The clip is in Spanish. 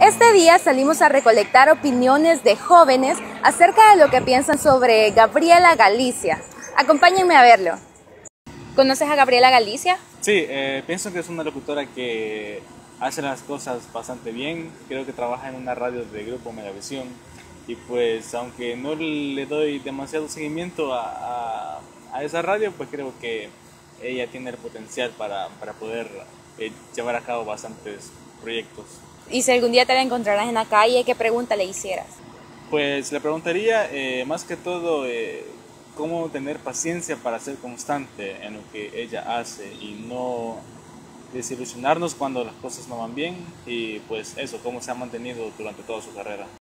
Este día salimos a recolectar opiniones de jóvenes acerca de lo que piensan sobre Gabriela Galicia. Acompáñenme a verlo. ¿Conoces a Gabriela Galicia? Sí, eh, pienso que es una locutora que hace las cosas bastante bien. Creo que trabaja en una radio de Grupo Megavisión. Y pues, aunque no le doy demasiado seguimiento a, a, esa radio, pues creo que ella tiene el potencial para, para poder eh, llevar a cabo bastantes proyectos. Y si algún día te la encontraras en la calle, ¿qué pregunta le hicieras? Pues le preguntaría eh, más que todo eh, cómo tener paciencia para ser constante en lo que ella hace y no desilusionarnos cuando las cosas no van bien y pues eso, cómo se ha mantenido durante toda su carrera.